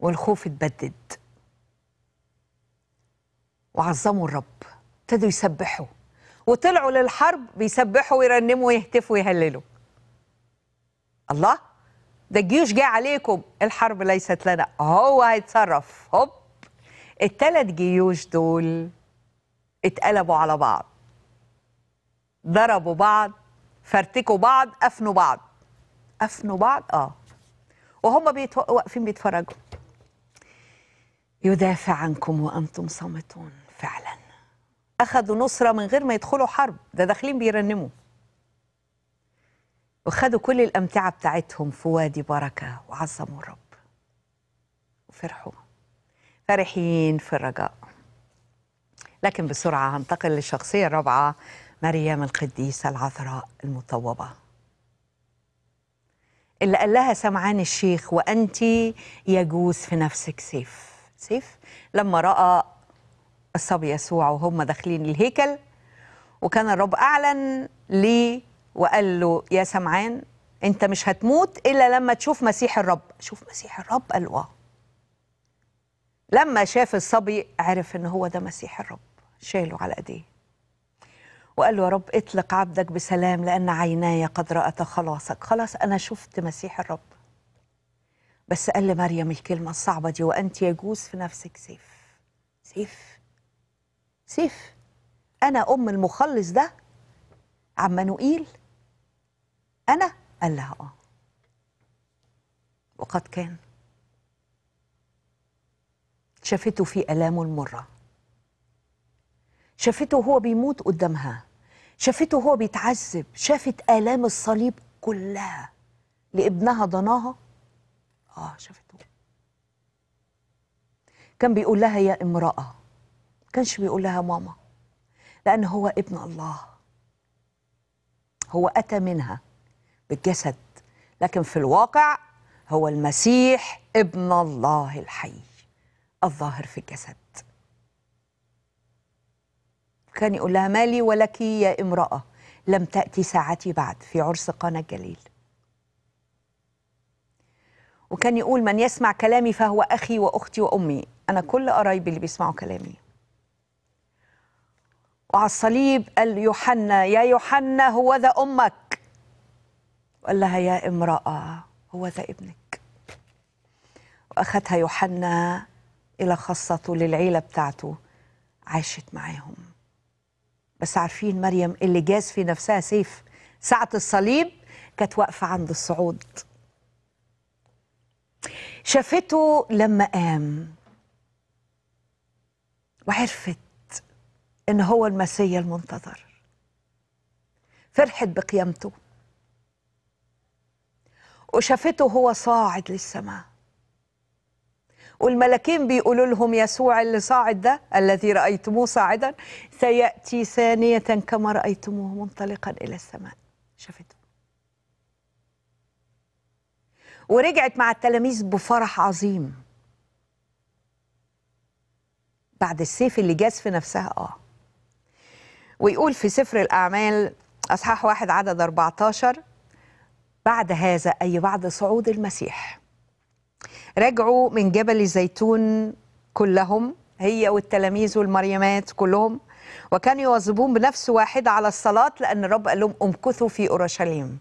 والخوف اتبدد. وعظموا الرب ابتدوا يسبحوا. وطلعوا للحرب بيسبحوا ويرنموا ويهتفوا ويهللوا. الله ده الجيوش جاي عليكم الحرب ليست لنا. هو هيتصرف. هوب التلات جيوش دول اتقلبوا على بعض ضربوا بعض فرتكوا بعض أفنوا بعض. أفنوا بعض؟ آه. وهم بيتو... واقفين بيتفرجوا. يدافع عنكم وأنتم صامتون فعلا. أخذوا نصرة من غير ما يدخلوا حرب. ده داخلين بيرنموا. وخدوا كل الأمتعة بتاعتهم في وادي بركة وعظموا الرب. وفرحوا. فرحين في الرجاء. لكن بسرعة هنتقل للشخصية الرابعة مريم القديسة العذراء المطوبة. اللي قال لها سمعان الشيخ وأنت يجوز في نفسك سيف. سيف لما رأى الصبي يسوع وهم داخلين الهيكل وكان الرب أعلن ليه وقال له يا سمعان أنت مش هتموت إلا لما تشوف مسيح الرب. شوف مسيح الرب قال آه لما شاف الصبي عرف إن هو ده مسيح الرب. شاله على إيديه. وقال له يا رب اطلق عبدك بسلام لأن عيناي قد رأت خلاصك. خلاص أنا شفت مسيح الرب. بس قال لمريم الكلمة الصعبة دي وأنت يجوز في نفسك سيف. سيف. سيف. أنا أم المخلص ده. عمانوئيل أنا؟ قال لها آه. وقد كان. شافته في آلامه المرة. شافته وهو بيموت قدامها. شافته وهو بيتعذب. شافت آلام الصليب كلها. لابنها ضناها. آه شافته. كان بيقول لها يا امرأة. كانش بيقول لها ماما. لأن هو ابن الله. هو أتى منها بالجسد. لكن في الواقع هو المسيح ابن الله الحي. الظاهر في الجسد. كان يقول لها مالي ولك يا امرأة لم تأتي ساعتي بعد في عرس قانا الجليل. وكان يقول من يسمع كلامي فهو أخي وأختي وأمي أنا كل قرايبي اللي بيسمعوا كلامي. وعلى الصليب قال يوحنا يا يوحنا هو ذا أمك. وقال لها يا امرأة هو ذا ابنك. وأخذها يوحنا إلى خاصته للعيلة بتاعته عاشت معاهم. بس عارفين مريم اللي جاز في نفسها سيف. ساعة الصليب كانت واقفة عند الصعود. شافته لما قام وعرفت إن هو المسيا المنتظر. فرحت بقيامته. وشافته هو صاعد للسماء. والملاكين بيقولوا لهم يسوع اللي صاعد ده الذي رأيتموه صاعدا سيأتي ثانية كما رأيتموه منطلقا إلى السماء. شافته ورجعت مع التلاميذ بفرح عظيم. بعد السيف اللي جاز في نفسها آه. ويقول في سفر الأعمال أصحاح واحد عدد 14 بعد هذا أي بعد صعود المسيح. رجعوا من جبل الزيتون كلهم هي والتلاميذ والمريمات كلهم وكانوا يواظبون بنفس واحدة على الصلاة لأن الرب قال لهم امكثوا في أورشليم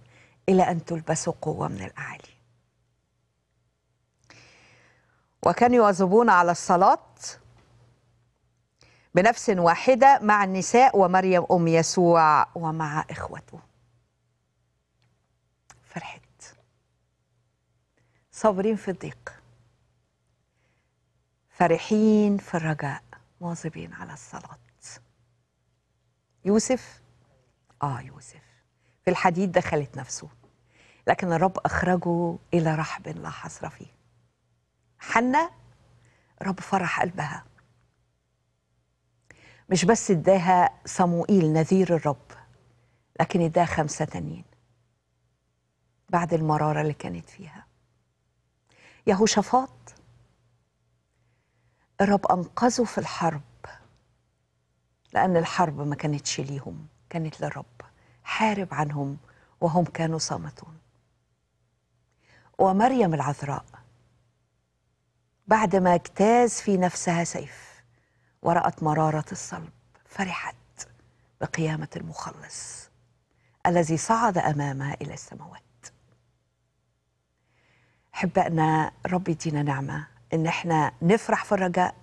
إلى أن تلبسوا قوة من الأعالي. وكانوا يواظبون على الصلاة بنفس واحدة مع النساء ومريم أم يسوع ومع إخوته فرحت صابرين في الضيق. فرحين في الرجاء مواظبين على الصلاة. يوسف؟ آه يوسف. في الحديد دخلت نفسه لكن الرب أخرجه إلى رحب لا حصر فيه. حنة؟ رب فرح قلبها. مش بس اداها صموئيل نذير الرب لكن اداها خمسة تانيين بعد المرارة اللي كانت فيها. يهوشافاط. الرب أنقذه في الحرب لأن الحرب ما كانتش ليهم كانت للرب حارب عنهم وهم كانوا صامتون. ومريم العذراء بعد ما اجتاز في نفسها سيف ورأت مرارة الصلب فرحت بقيامة المخلص الذي صعد أمامها إلى السماوات. أحبائنا رب يدينا نعمة إن إحنا نفرح في الرجاء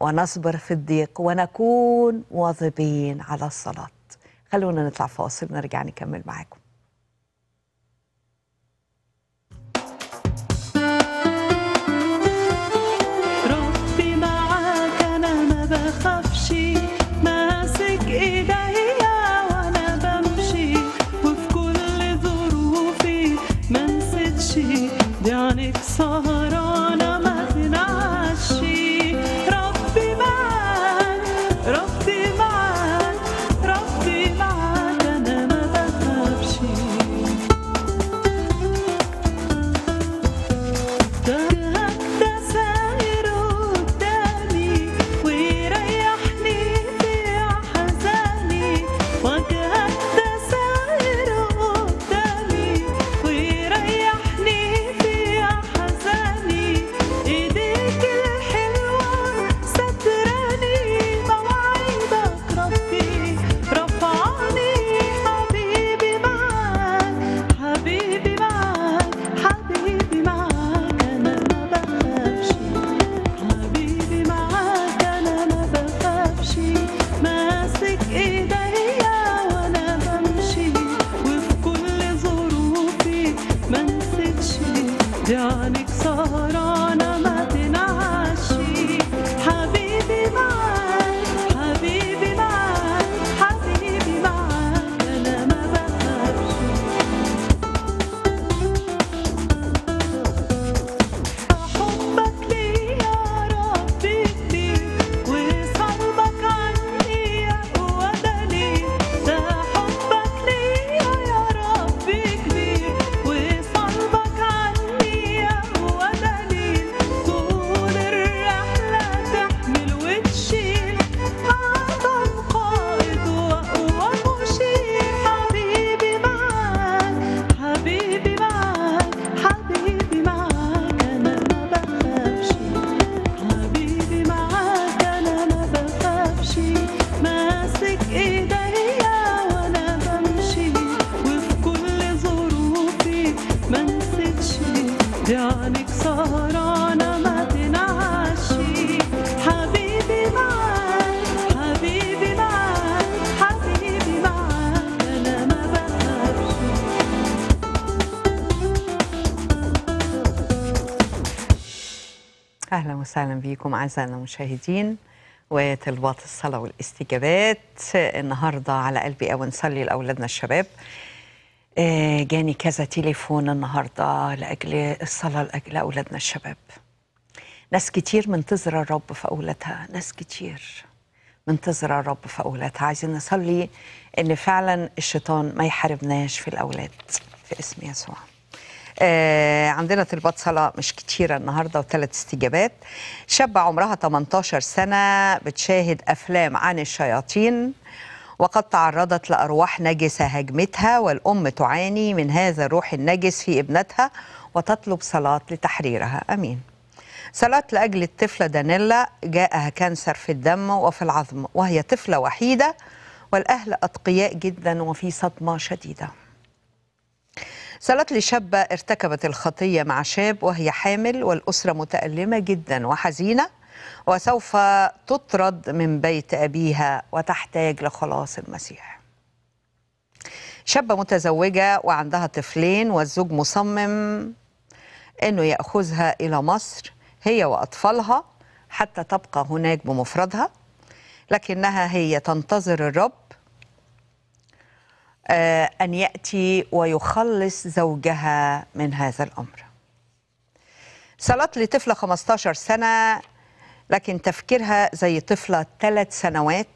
ونصبر في الضيق ونكون واظبين على الصلاة. خلونا نطلع فاصل ونرجع نكمل معاكم. Oh. وسهلا بكم أعزائنا المشاهدين. وطلبات الصلاة والاستجابات. النهارده على قلبي قوي نصلي لأولادنا الشباب. آه، جاني كذا تليفون النهارده لأجل الصلاة لأجل أولادنا الشباب. ناس كتير منتظرة الرب في أولادها. ناس كتير منتظرة الرب في أولادها. عايزين نصلي إن فعلا الشيطان ما يحاربناش في الأولاد. في اسم يسوع. آه عندنا طلبات صلاة مش كتيرة النهاردة وثلاث استجابات. شابة عمرها 18 سنة بتشاهد أفلام عن الشياطين وقد تعرضت لأرواح نجسة هجمتها والأم تعاني من هذا الروح النجس في ابنتها وتطلب صلاة لتحريرها. أمين. صلاة لأجل الطفلة دانيلا جاءها كانسر في الدم وفي العظم وهي طفلة وحيدة والأهل أتقياء جدا وفي صدمة شديدة. صلاة لشابة ارتكبت الخطية مع شاب وهي حامل والأسرة متألمة جدا وحزينة وسوف تطرد من بيت أبيها وتحتاج لخلاص المسيح. شابة متزوجة وعندها طفلين والزوج مصمم أنه يأخذها إلى مصر هي وأطفالها حتى تبقى هناك بمفردها لكنها هي تنتظر الرب أن يأتي ويخلص زوجها من هذا الأمر. صلاة لطفلة 15 سنة لكن تفكيرها زي طفلة ثلاث سنوات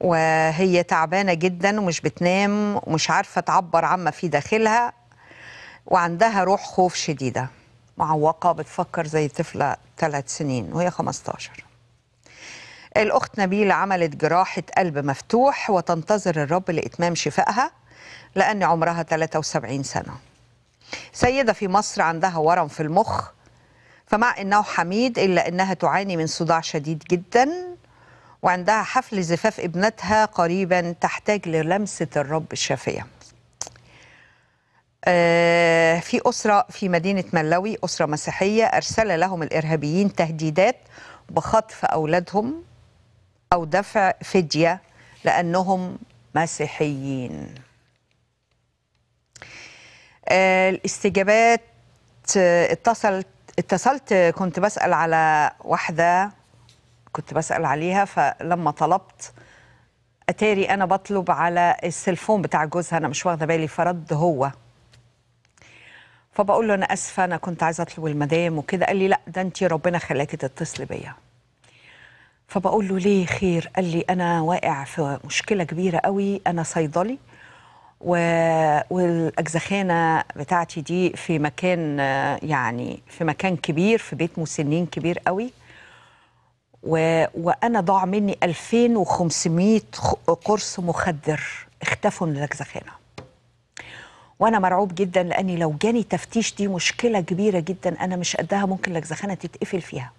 وهي تعبانة جدا ومش بتنام ومش عارفة تعبر عما في داخلها وعندها روح خوف شديدة معوقة بتفكر زي طفلة ثلاث سنين وهي 15 الأخت نبيلة عملت جراحة قلب مفتوح وتنتظر الرب لإتمام شفائها لأن عمرها 73 سنة سيدة في مصر عندها ورم في المخ فمع إنه حميد إلا إنها تعاني من صداع شديد جدا وعندها حفل زفاف ابنتها قريبا تحتاج للمسة الرب الشافية. آه، في أسرة في مدينة ملوي أسرة مسيحية أرسل لهم الإرهابيين تهديدات بخطف أولادهم أو دفع فدية لأنهم مسيحيين. آه، الاستجابات آه، اتصلت اتصلت كنت بسأل على واحدة كنت بسأل عليها فلما طلبت أتاري أنا بطلب على السلفون بتاع جوزها أنا مش واخدة بالي فرد هو. فبقول له أنا أسفة أنا كنت عايزة أطلب المدام وكده. قال لي لا ده أنت ربنا خلاكي تتصلي بيا. فبقول له ليه خير؟ قال لي أنا واقع في مشكلة كبيرة قوي أنا صيدلي و... والأجزخانة بتاعتي دي في مكان يعني في مكان كبير في بيت مسنين كبير قوي. و... وأنا ضاع مني 2500 خ- قرص مخدر اختفوا من الأجزخانة. وأنا مرعوب جدا لأني لو جاني تفتيش دي مشكلة كبيرة جدا أنا مش قدها ممكن الأجزخانة تتقفل فيها.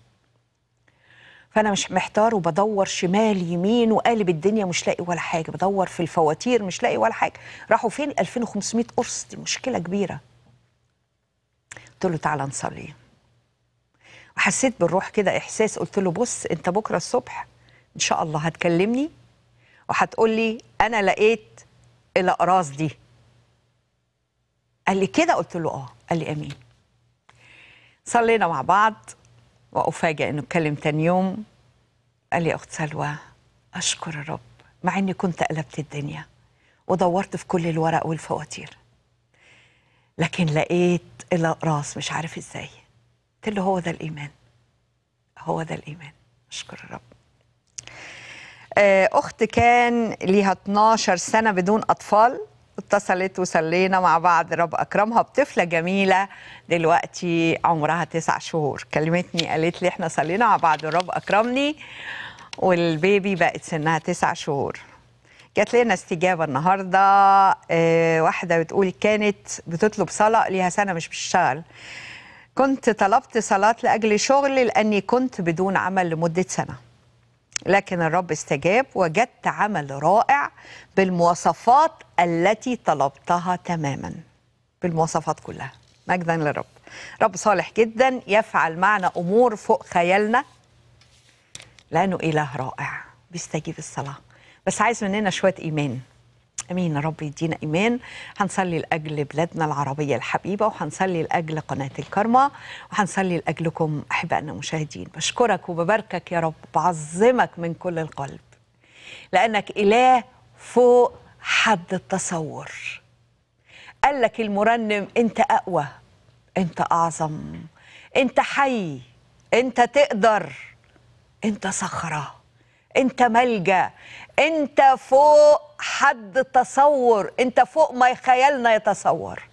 فأنا مش محتار وبدور شمال يمين وقالب الدنيا مش لاقي ولا حاجة. بدور في الفواتير مش لاقي ولا حاجة. راحوا فين؟ 2500 قرص. دي مشكلة كبيرة. قلت له تعالى نصلي وحسيت بالروح كده إحساس. قلت له بص أنت بكرة الصبح إن شاء الله هتكلمني وهتقول لي أنا لقيت الأقراص دي. قال لي كده؟ قلت له آه. قال لي آمين. صلينا مع بعض. وأفاجئ إنه اتكلم تاني يوم قال لي يا أخت سلوى أشكر الرب مع إني كنت قلبت الدنيا ودورت في كل الورق والفواتير. لكن لقيت الأقراص مش عارف إزاي. قلت له هو ده الإيمان. هو ده الإيمان. أشكر الرب. آه، أخت كان ليها 12 سنة بدون أطفال. اتصلت وصلينا مع بعض رب أكرمها بطفلة جميلة دلوقتي عمرها تسع شهور. كلمتني قالت لي إحنا صلينا مع بعض الرب أكرمني. والبيبي بقت سنها تسع شهور. جات لنا استجابة النهارده آه، واحدة بتقول كانت بتطلب صلاة ليها سنة مش بتشتغل. كنت طلبت صلاة لأجل شغل لأني كنت بدون عمل لمدة سنة. لكن الرب استجاب وجدت عمل رائع بالمواصفات التي طلبتها تماما. بالمواصفات كلها. مجدا للرب. رب صالح جدا يفعل معنا أمور فوق خيالنا. لأنه اله رائع. بيستجيب الصلاة. بس عايز مننا شوية إيمان. أمين رب يدينا إيمان. هنصلي لأجل بلادنا العربية الحبيبة وهنصلي لأجل قناة الكرمه وهنصلي لأجلكم أحبائنا المشاهدين. بشكرك وبباركك يا رب بعظمك من كل القلب. لأنك إله فوق حد التصور. قال لك المرنم أنت أقوى أنت أعظم. أنت حي أنت تقدر أنت صخرة. أنت ملجأ انت فوق حد تصور انت فوق ما خيالنا يتصور.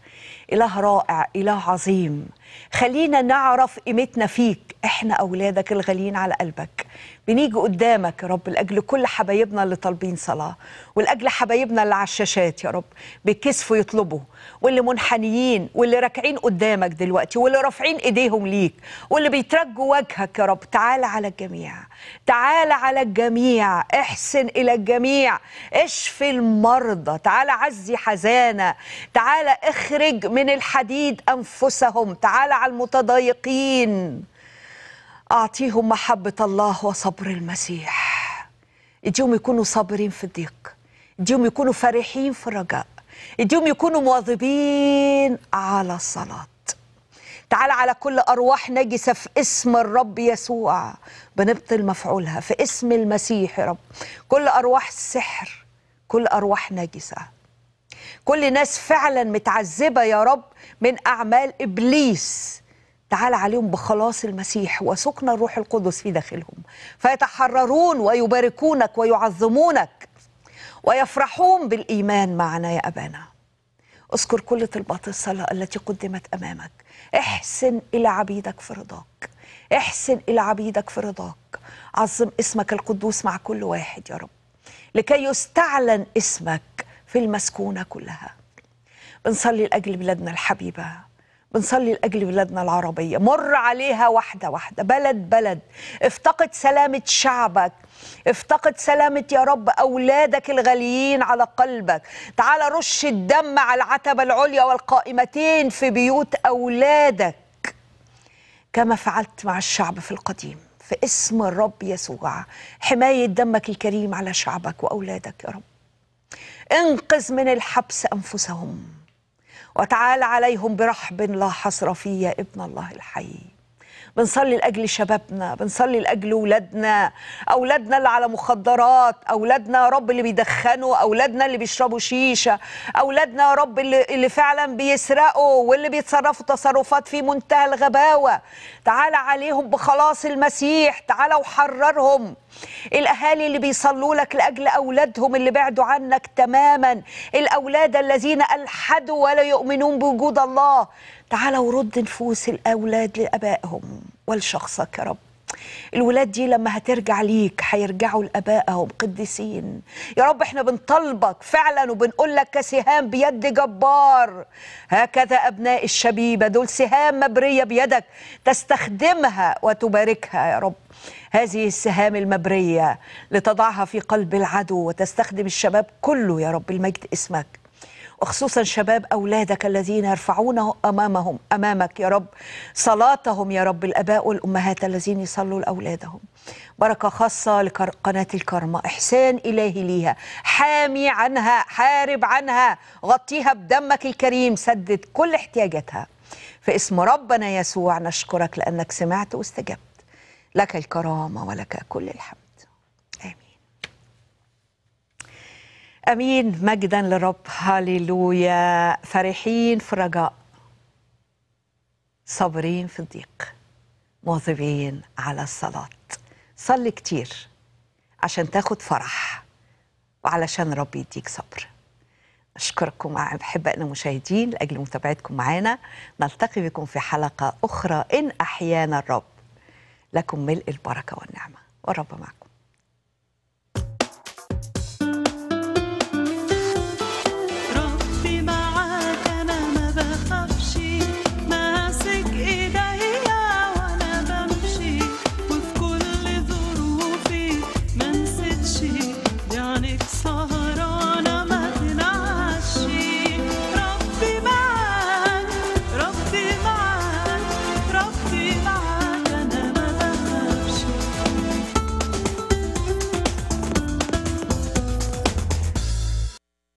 إله رائع إله عظيم. خلينا نعرف قيمتنا فيك. إحنا أولادك الغاليين على قلبك. بنيجي قدامك يا رب لأجل كل حبايبنا اللي طالبين صلاة ولأجل حبايبنا اللي على الشاشات يا رب بيكسفوا يطلبوا واللي منحنيين واللي راكعين قدامك دلوقتي واللي رافعين إيديهم ليك واللي بيترجوا وجهك يا رب. تعال على الجميع تعال على الجميع احسن إلى الجميع اشفي المرضى تعال عزي حزانة تعال اخرج من الحديد أنفسهم تعال على المتضايقين. أعطيهم محبة الله وصبر المسيح. اديهم يكونوا صابرين في الضيق. اديهم يكونوا فرحين في الرجاء. اديهم يكونوا مواظبين على الصلاة. تعال على كل أرواح نجسة في اسم الرب يسوع. بنبطل مفعولها في اسم المسيح يا رب. كل أرواح السحر كل أرواح نجسة. كل ناس فعلا متعذبة يا رب من أعمال إبليس. تعال عليهم بخلاص المسيح وسكن الروح القدس في داخلهم. فيتحررون ويباركونك ويعظمونك ويفرحون بالإيمان معنا يا أبانا. اذكر كل طلبات الصلاة التي قدمت أمامك. احسن إلى عبيدك في رضاك. احسن إلى عبيدك في رضاك. عظم اسمك القدوس مع كل واحد يا رب. لكي يستعلن اسمك في المسكونة كلها. بنصلي لأجل بلادنا الحبيبة. بنصلي لأجل بلادنا العربية. مر عليها واحدة واحدة. بلد بلد. افتقد سلامة شعبك. افتقد سلامة يا رب أولادك الغاليين على قلبك. تعال رش الدم على العتبة العليا والقائمتين في بيوت أولادك. كما فعلت مع الشعب في القديم. في اسم الرب يسوع. حماية دمك الكريم على شعبك وأولادك يا رب. انقذ من الحبس أنفسهم. وتعال عليهم برحب لا حصر فيه يا ابن الله الحي. بنصلي لأجل شبابنا بنصلي لأجل أولادنا. أولادنا اللي على مخدرات أولادنا يا رب اللي بيدخنوا أولادنا اللي بيشربوا شيشة أولادنا يا رب اللي, اللي فعلا بيسرقوا واللي بيتصرفوا تصرفات في منتهى الغباوة. تعال عليهم بخلاص المسيح تعال وحررهم. الأهالي اللي بيصلوا لك لأجل أولادهم اللي بعدوا عنك تماما. الأولاد الذين ألحدوا ولا يؤمنون بوجود الله. تعال ورد نفوس الأولاد لأبائهم ولشخصك يا رب. الولاد دي لما هترجع ليك هيرجعوا لآبائهم قديسين. يا رب إحنا بنطلبك فعلا وبنقول لك كسهام بيد جبار. هكذا أبناء الشبيبة دول سهام مبرية بيدك تستخدمها وتباركها يا رب. هذه السهام المبرية لتضعها في قلب العدو وتستخدم الشباب كله يا رب المجد اسمك. وخصوصا شباب أولادك الذين يرفعونه أمامهم أمامك يا رب صلاتهم يا رب الآباء والأمهات الذين يصلوا لأولادهم. بركة خاصة لقناة الكرمة إحسان إلهي ليها. حامي عنها حارب عنها غطيها بدمك الكريم سدد كل احتياجاتها. في اسم ربنا يسوع نشكرك لأنك سمعت واستجبت. لك الكرامة ولك كل الحمد امين أمين مجدا للرب. هاليلويا. فرحين في الرجاء صابرين في الضيق. مواظبين على الصلاة. صلي كتير عشان تاخد فرح وعلشان رب يديك صبر. أشكركم أحبائنا المشاهدين لأجل متابعتكم معنا نلتقي بكم في حلقة أخرى. إن أحيانا الرب لكم ملء البركة والنعمة. والرب معكم.